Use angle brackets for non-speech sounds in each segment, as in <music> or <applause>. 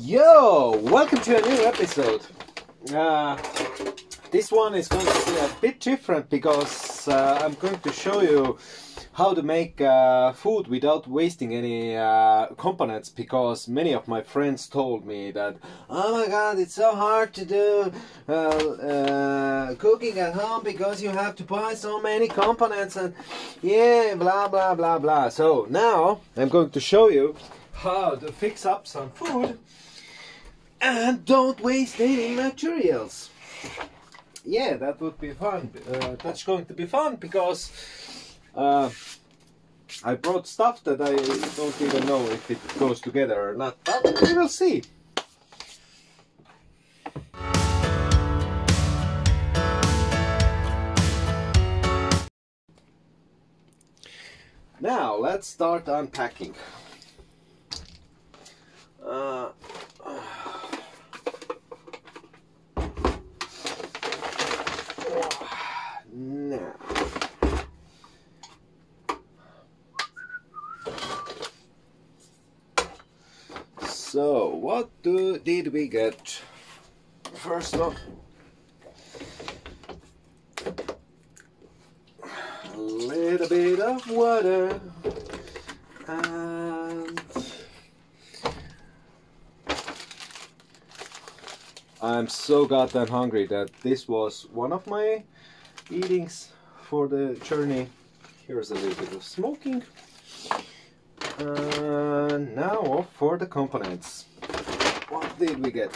Yo, welcome to a new episode. Uh, this one is going to be a bit different because uh, I'm going to show you how to make uh, food without wasting any uh, components because many of my friends told me that oh my god it's so hard to do uh, uh, cooking at home because you have to buy so many components and yeah blah blah blah blah so now I'm going to show you how to fix up some food and don't waste any materials yeah that would be fun uh, that's going to be fun because uh, I brought stuff that I don't even know if it goes together or not, but we will see. Now let's start unpacking. Uh, now. So, what do, did we get? First off, a little bit of water and I'm so goddamn hungry that this was one of my eatings for the journey. Here's a little bit of smoking. Uh, now for the components. Did we get?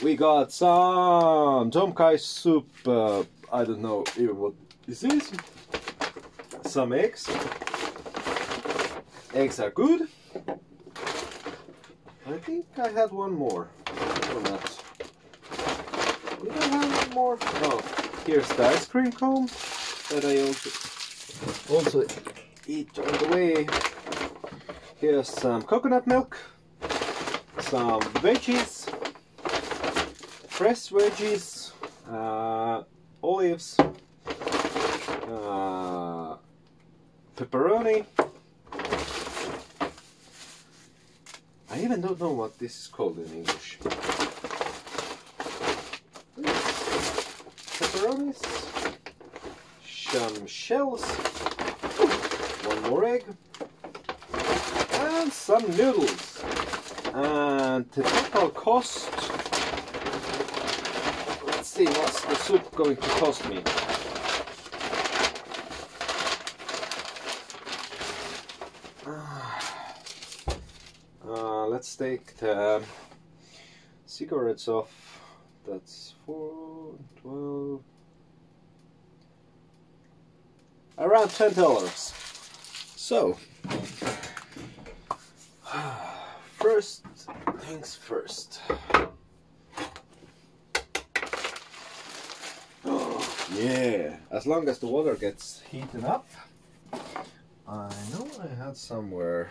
We got some tom kai soup. Uh, I don't know even what this is. Some eggs. Eggs are good. I think I had one more. Or. Did I have more? Oh, here's the ice cream cone that I also also eat on the way. Here's some coconut milk, some veggies, fresh veggies, uh, olives, uh, pepperoni. I even don't know what this is called in English. Pepperonis, some shells, one more egg, and some noodles. And the total cost. Let's see, what's the soup going to cost me? <sighs> Uh, let's take the cigarettes off. That's 4, 12, around $10. So, first things first. <gasps> yeah, as long as the water gets heated up. I know I had somewhere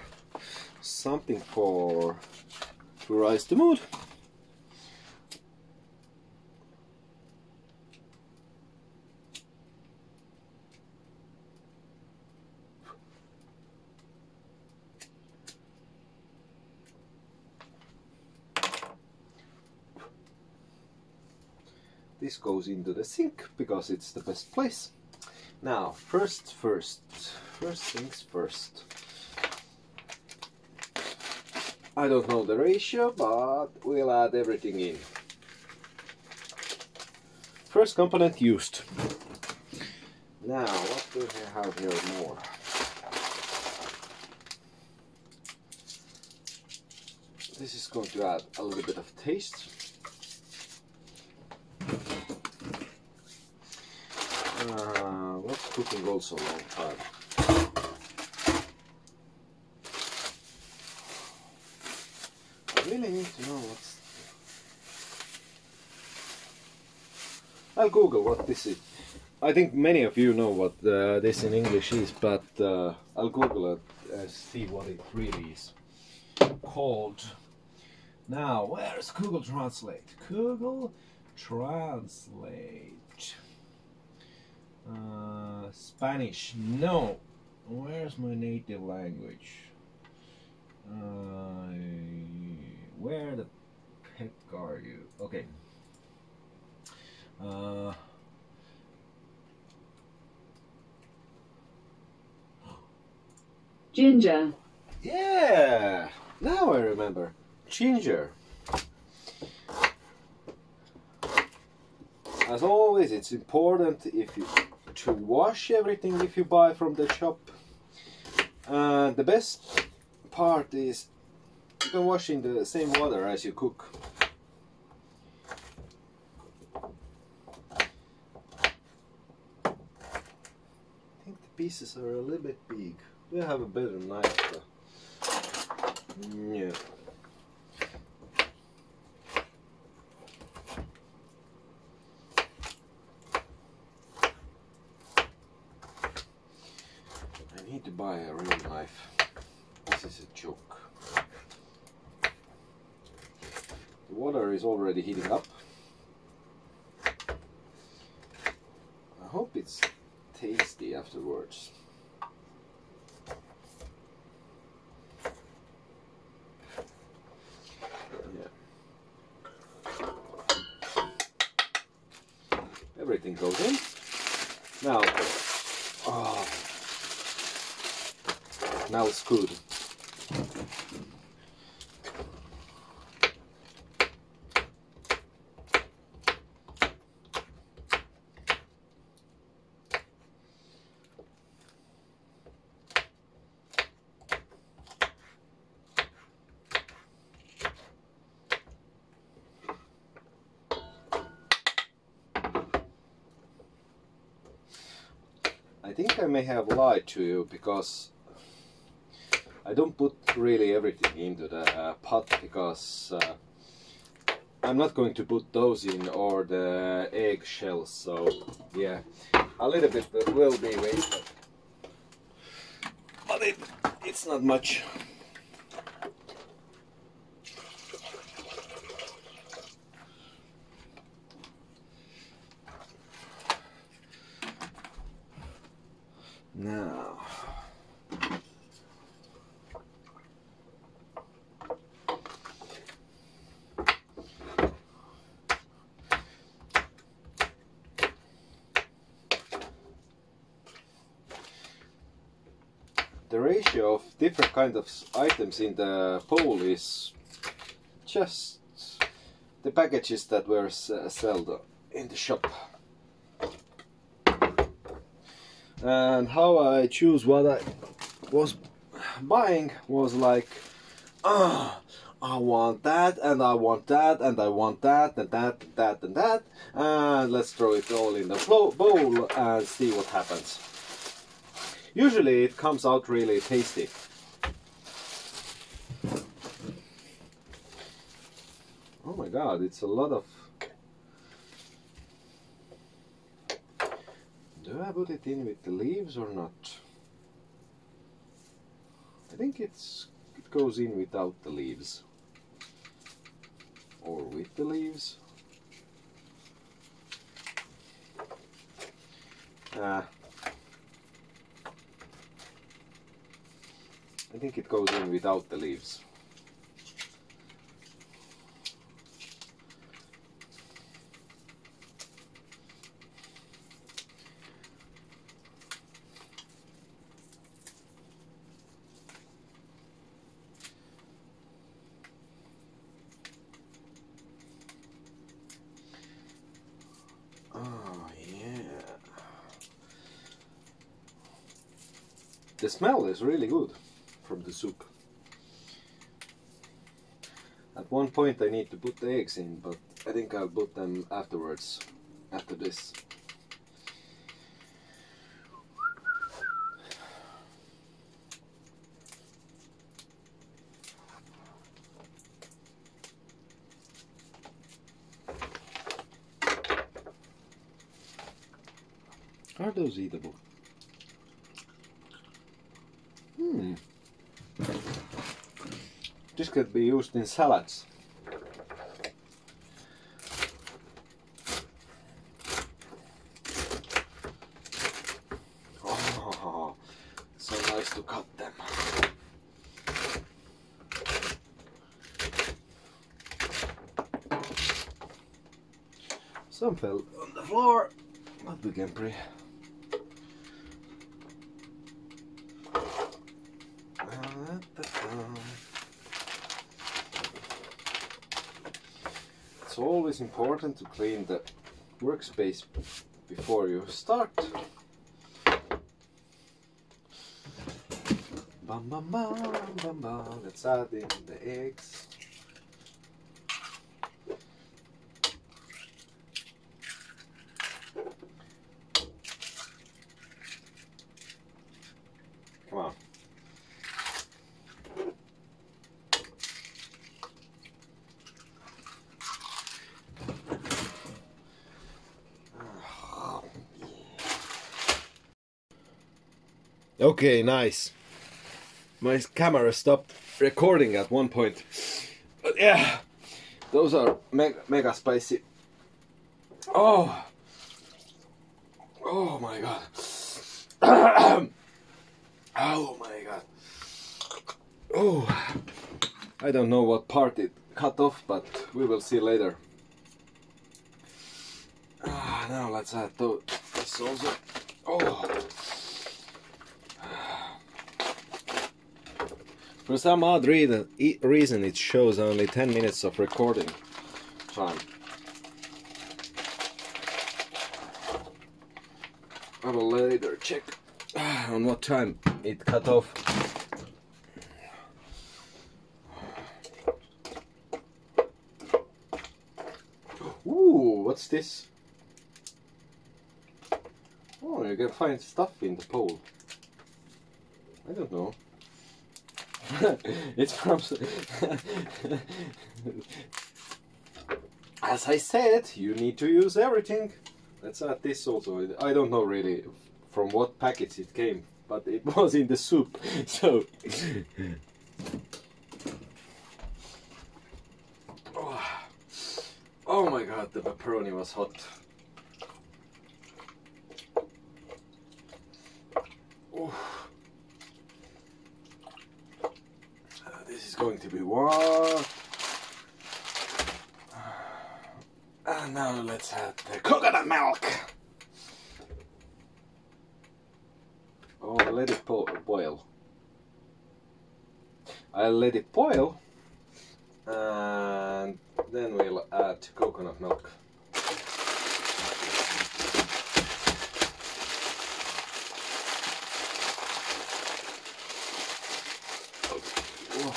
something for to rise the mood. This goes into the sink because it's the best place. Now, first, first, first things first. I don't know the ratio, but we'll add everything in. First component used. Now, what do we have here more? This is going to add a little bit of taste. Uh, what's a long? I really need to know what's. I'll Google what this is. I think many of you know what uh, this in English is, but uh, I'll Google it and see what it really is called. Now, where's Google Translate? Google Translate. Uh, Spanish. No. Where's my native language? Uh, where the heck are you? Okay. Uh, Ginger. yeah, now I remember. Ginger. As always, it's important if you to wash everything if you buy from the shop. Uh, the best part is you can wash in the same water as you cook. I think the pieces are a little bit big. We have a better knife though. Yeah. I need to buy a real knife. This is a joke. The water is already heating up. I hope it's tasty afterwards. Yeah. Everything goes in. Now, oh, now it's good. I think I may have lied to you because I don't put really everything into the uh, pot because uh, I'm not going to put those in or the egg shells so yeah. A little bit will be wasted. But it, it's not much now the ratio of different kind of items in the bowl is just the packages that were sold in the shop. And how I choose what I was buying was like, ah, I want that, and I want that, and I want that, and that, and that, and that, and let's throw it all in the bowl and see what happens. Usually it comes out really tasty. Oh my god, it's a lot of. Do I put it in with the leaves or not? I think it's it goes in without the leaves. Or with the leaves. Ah. I think it goes in without the leaves. Oh yeah. The smell is really good from the soup. At one point I need to put the eggs in, but I think I'll put them afterwards, after this. Are those eatable? could be used in salads. Oh, so nice to cut them. Some fell on the floor, but we can pre always important to clean the workspace before you start. Let's add in the eggs. Come on. Okay, nice. My camera stopped recording at one point. But yeah, those are mega, mega spicy. Oh, oh my god. <coughs> oh my god. Oh, I don't know what part it cut off, but we will see later. Ah, now let's add tho- this also. Oh. For some odd reason, it shows only 10 minutes of recording time. I will later check <sighs> on what time it cut off. Ooh, what's this? Oh, you can find stuff in the pole. I don't know. <laughs> it's from. <laughs> As I said, you need to use everything. Let's add this also. I don't know really from what package it came, but it <laughs> was in the soup. So. oh. <sighs> oh my god, the pepperoni was hot. Uh, this is going to be one. And now let's add the coconut milk. Oh, let it boil. I'll let it boil, and then we'll add coconut milk. Oh.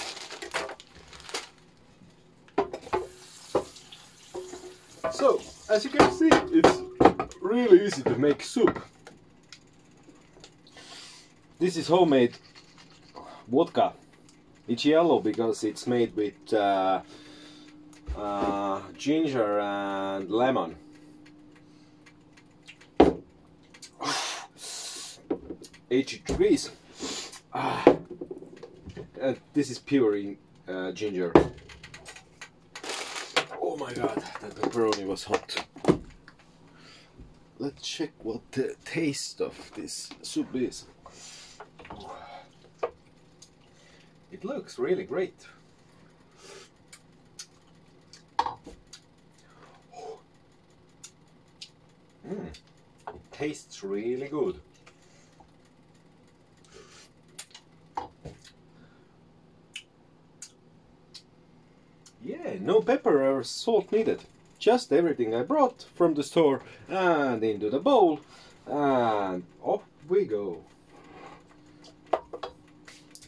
So, as you can see, it's really easy to make soup. This is homemade vodka. It's yellow because it's made with uh, uh, ginger and lemon. <sighs> 80 degrees. Ah. And this is pure uh, ginger. Oh my god, that pepperoni was hot. Let's check what the taste of this soup is. It looks really great. Mm, it tastes really good. Yeah, no pepper or salt needed. Just everything I brought from the store and into the bowl, and off we go.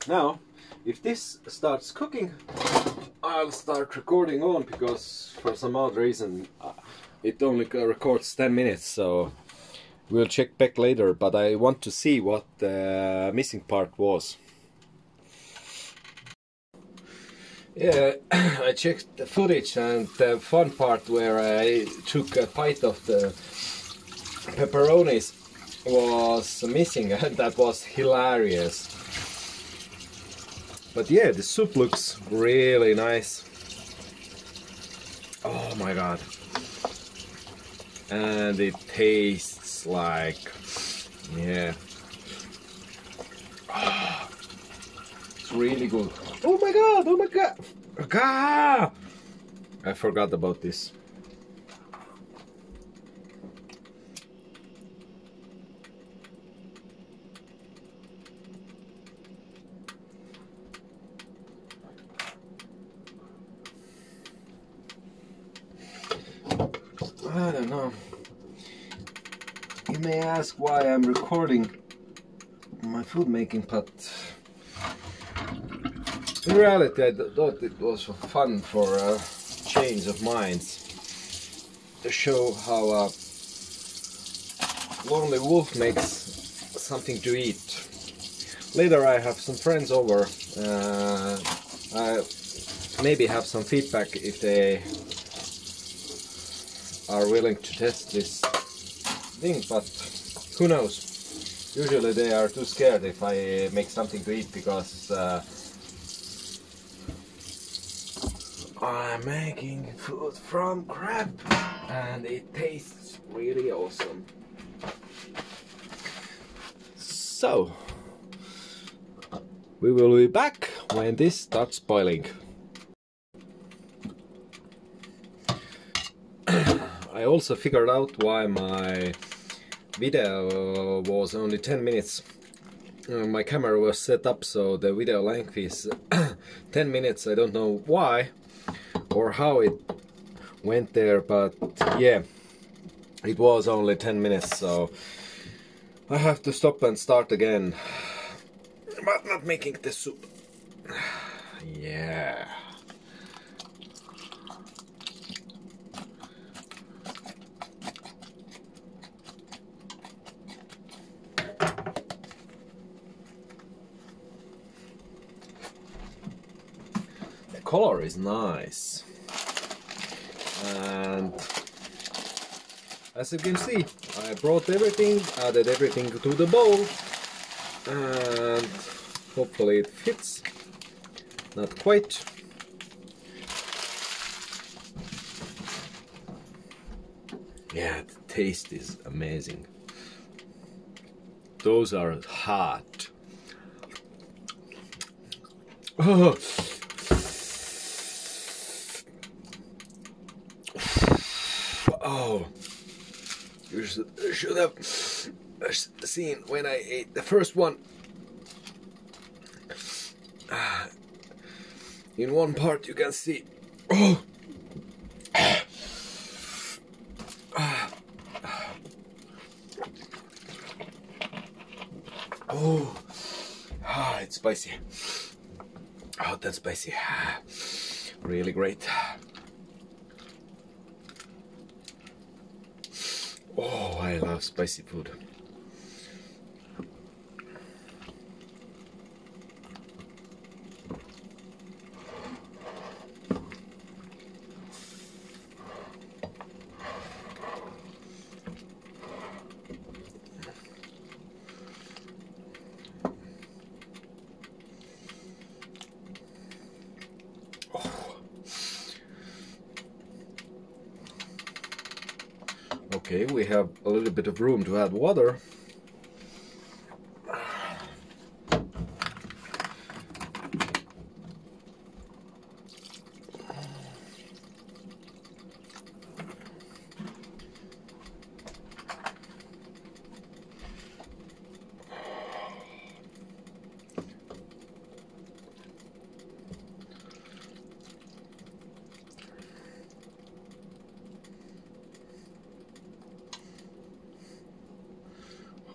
Now, if this starts cooking, I'll start recording on because for some odd reason uh, it only records 10 minutes, so we'll check back later. But I want to see what the missing part was. Yeah, <clears throat> I checked the footage and the fun part where I took a bite of the pepperonis was missing and <laughs> that was hilarious. But yeah, the soup looks really nice. Oh my god. And it tastes like, yeah. really good. Oh my god, oh my god! God! I forgot about this. I don't know. You may ask why I'm recording my food making, but in reality, I thought it was fun for a change of minds to show how a lonely wolf makes something to eat. Later, I have some friends over. Uh, I maybe have some feedback if they are willing to test this thing, but who knows? Usually they are too scared if I make something to eat because uh, I'm making food from crab and it tastes really awesome. So, we will be back when this starts boiling. I also figured out why my video was only 10 minutes. Uh, my camera was set up so the video length is <coughs> 10 minutes. I don't know why or how it went there, but yeah, it was only 10 minutes, so I have to stop and start again. <sighs> But not making the soup. <sighs> yeah. Color is nice. And as you can see, I brought everything, added everything to the bowl, and hopefully it fits. Not quite. Yeah, the taste is amazing. Those are hot. Oh you should have uh, seen when I ate the first one. Ah. In one part you can see. Oh. Ah. Ah. Oh, ah, it's spicy. Oh, that's spicy. Really great. Oh, I love spicy food. Okay, we have a little bit of room to add water.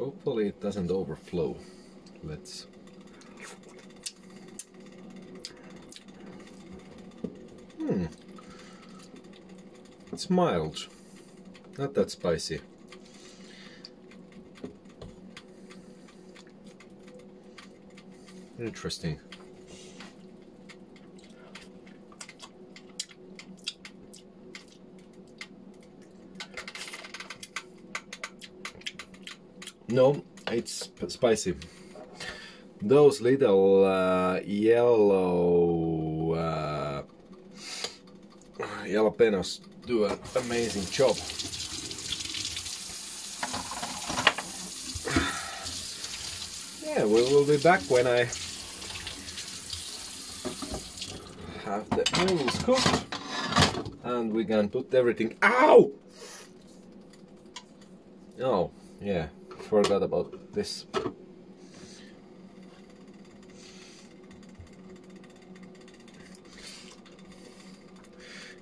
Hopefully it doesn't overflow. Let's Hmm. It's mild. Not that spicy. Interesting. No, it's spicy. Those little uh, yellow uh, jalapenos do an amazing job. Yeah, we will be back when I have the onions cooked and we can put everything. Ow! Oh, yeah forgot about this.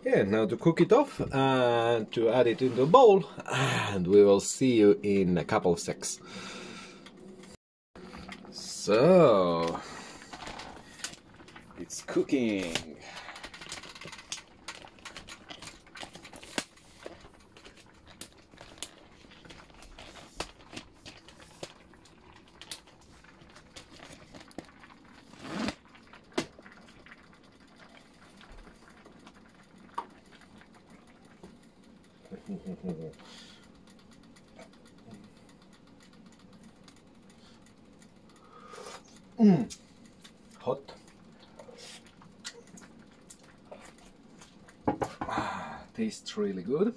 Yeah, now to cook it off and to add it into a bowl, and we will see you in a couple of seconds. So, it's cooking. Mm. Hot. Ah, tastes really good.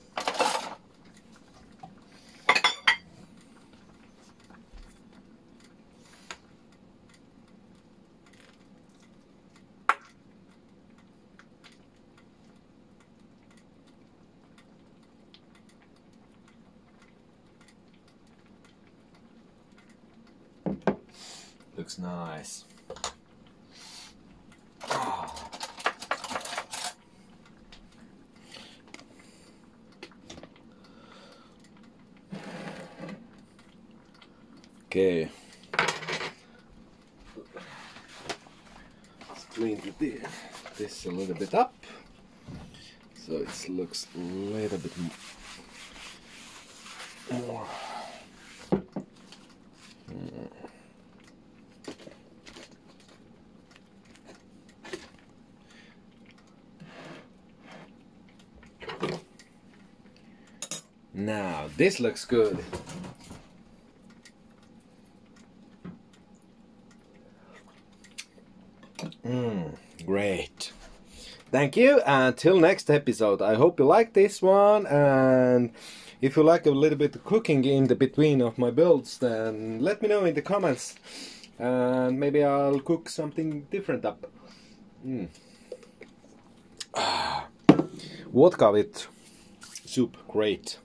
Looks nice. Okay. Let's clean the, this a little bit up so it looks a little bit more hmm. Now, this looks good. Mmm, great. Thank you. Until next episode. I hope you like this one. And if you like a little bit of cooking in the between of my builds, then let me know in the comments. And maybe I'll cook something different up. Mm. Vodka with soup, great.